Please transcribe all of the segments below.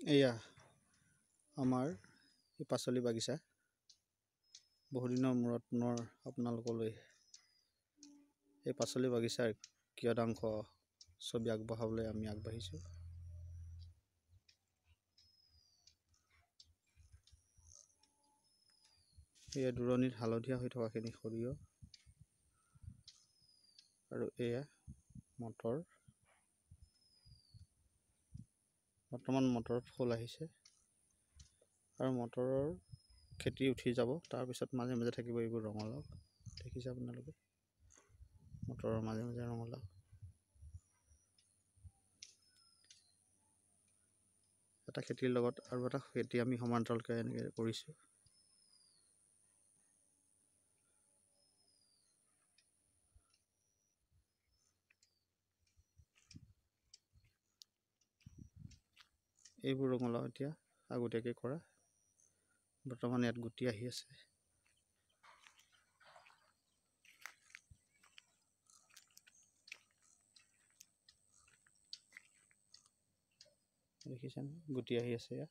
এয়া আমাৰ এই পাচলি বাগিচা। বহুদিনৰ মূৰত পুনৰ আপোনালোকলৈ এই পাচলি বাগিচাৰ কিয়দাংশ ছবি আগবঢ়াবলৈ আমি আগবাঢ়িছোঁ। এয়া দূৰণিত হালধীয়া হৈ থকাখিনি সৰিয়হ আৰু এয়া মটৰ। বৰ্তমান মটৰত ফুল আহিছে। আৰু মটৰৰ খেতি উঠি যাব তাৰপিছত মাজে মাজে থাকিব এইবোৰ ৰঙালাও। দেখিছে আপোনালোকে? মটৰৰ মাজে মাজে ৰঙালাও। এটা খেতিৰ লগত আৰু এটা খেতি আমি সমান্তৰালকৈ এনেকৈ কৰিছোঁ। এইবোৰ ৰঙালাও এতিয়া আগতীয়াকৈ কৰা। বৰ্তমান ইয়াত গুটি আহি আছে। দেখিছেনে? গুটি আহি আছে ইয়াত।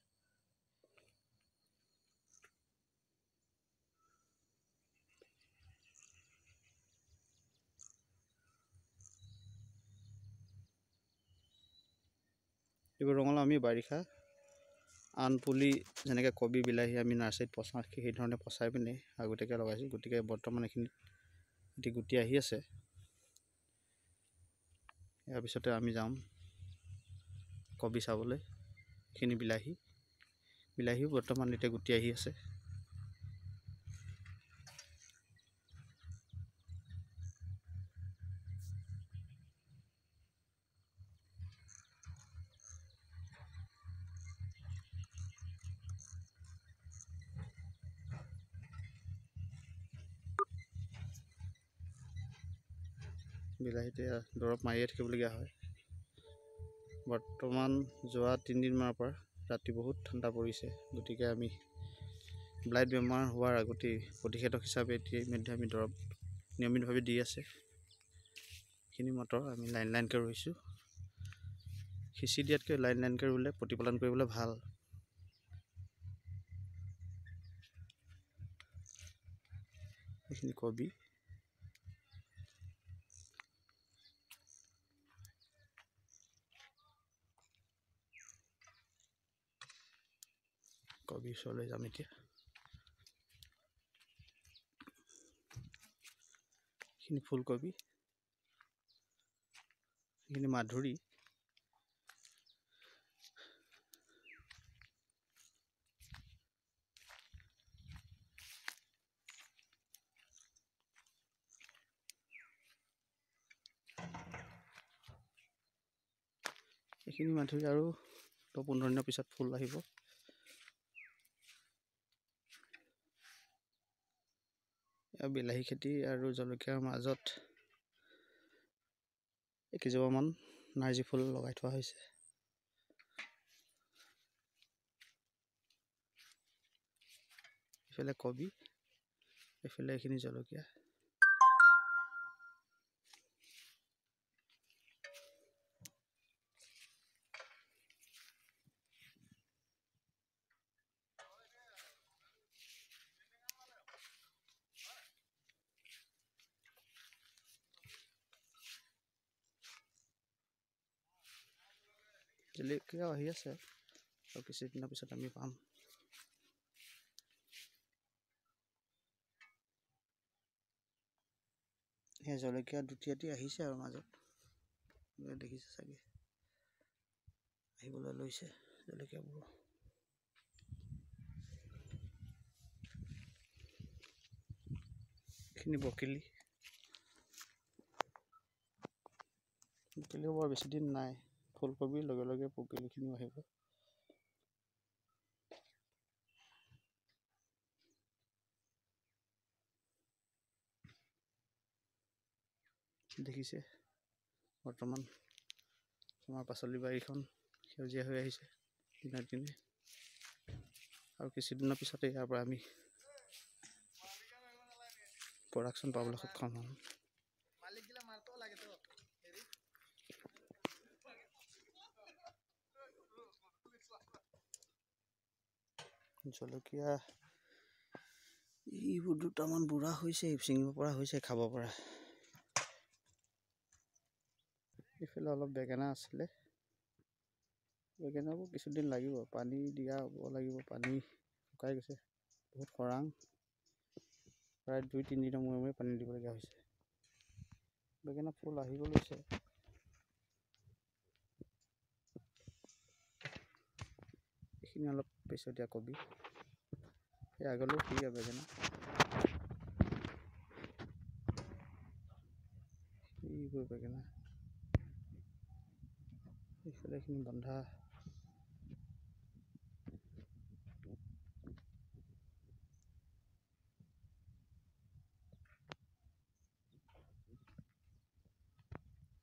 এইবোৰ ৰঙালাও আমি বাৰিষা আন পুলি যেনেকৈ কবি বিলাহী আমি নাৰ্চাৰীত পচাওঁ সেইধৰণে পচাই পিনে আগতীয়াকৈ লগাইছোঁ। গতিকে বৰ্তমান এইখিনি এটি গুটি আহি আছে। ইয়াৰ পিছতে আমি যাম কবি চাবলৈ। এইখিনি বিলাহী। বিলাহীও বৰ্তমান এতিয়া গুটি আহি আছে। বিলাহীতে দৰৱ মাৰিয়ে থাকিবলগীয়া হয়। বৰ্তমান যোৱা তিনিদিনমানৰ পৰা ৰাতি বহুত ঠাণ্ডা পৰিছে। গতিকে আমি ব্লাইট বেমাৰ হোৱাৰ আগতেই প্ৰতিষেধক হিচাপে ইতিমধ্যে আমি দৰৱ নিয়মিতভাৱে দি আছে। এইখিনি মটৰ আমি লাইন লাইনকৈ ৰুইছোঁ সিঁচি দিয়াতকৈ লাইন লাইনকৈ ৰুলে প্ৰতিপালন কৰিবলৈ ভাল। এইখিনি কবি। কবি ওচৰলৈ যাম এতিয়া এইখিনি ফুলকবি এইখিনি মাধুৰী এইখিনি মাধুৰী আৰু দহ পোন্ধৰ দিনৰ পিছত ফুল আহিব বিলাহী খেতি আৰু জলকীয়াৰ মাজত কেইজোপামান নাৰ্জী ফুল লগাই থোৱা হৈছে। এইফালে কবি এইফালে এইখিনি জলকীয়া। জলকীয়াও আহি আছে আৰু কিছুদিনৰ পিছত আমি পাম সেই জলকীয়া এটি আহিছে আৰু মাজত দেখিছে চাগে আহিবলৈ লৈছে জলকীয়াবোৰ এইখিনি বকিলি বকিলিও বৰ বেছি দিন নাই ফুলকবিৰ লগে লগে পকিলিখিনিও আহিব দেখিছে বৰ্তমান আমাৰ পাচলি বাৰীখন সেউজীয়া হৈ আহিছে দিনক দিনে আৰু কিছুদিনৰ পিছতে ইয়াৰ পৰা আমি প্ৰডাকশ্যন পাবলৈ সক্ষম হ'ম জলকীয়া এইবোৰ দুটামান বুঢ়া হৈছে ছিঙিব পৰা হৈছে খাব পৰা। এইফালে অলপ বেঙেনা আছিলে। বেঙেনাবোৰ কিছুদিন লাগিব পানী দিয়া হ'ব লাগিব পানী শুকাই গৈছে বহুত খৰাং। প্ৰায় দুই তিনিদিনৰ মূৰে মূৰে পানী দিবলগীয়া হৈছে। বেঙেনা ফুল আহিব লৈছে। এইখিনি অলপ পিছতীয়া কবি এই আগলৈও এইবোৰ বেঙেনা এইফালে এইখিনি বন্ধা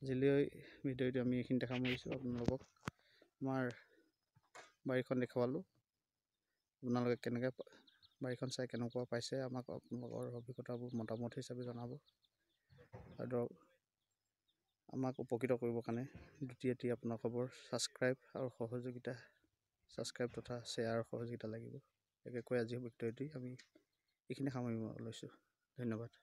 আজিলৈ ভিডিঅ'টো আমি এইখিনিতে সামৰিছোঁ আপোনালোকক আমাৰ বাৰীখন দেখুৱালোঁ আপোনালোকে কেনেকৈ বাৰীখন চাই কেনেকুৱা পাইছে আমাক আপোনালোকৰ অভিজ্ঞতাবোৰ মতামত হিচাপে জনাব। আৰু ধৰক আমাক উপকৃত কৰিবৰ কাৰণে দ্বিতীয় এটি আপোনাৰ খবৰ ছাবস্ক্ৰাইব আৰু সহযোগিতা ছাবস্ক্ৰাইব তথা শ্বেয়াৰ সহযোগিতা লাগিব। একে কৈ আজি ভিডিঅ'টি আমি এইখিনি সামৰিব লৈছোঁ। ধন্যবাদ।